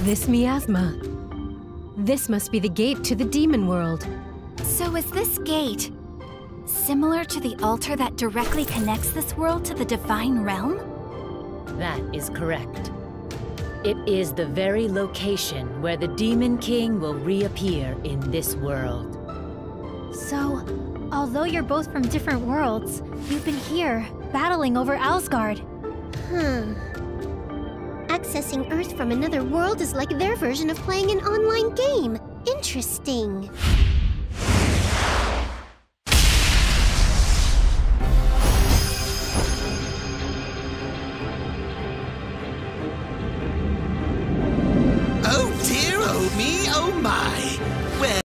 this miasma? This must be the gate to the demon world. So is this gate similar to the altar that directly connects this world to the divine realm? That is correct. It is the very location where the Demon King will reappear in this world. So, although you're both from different worlds, you've been here, battling over Alsgard. Hmm. Accessing Earth from another world is like their version of playing an online game. Interesting. Oh dear, oh me, oh my.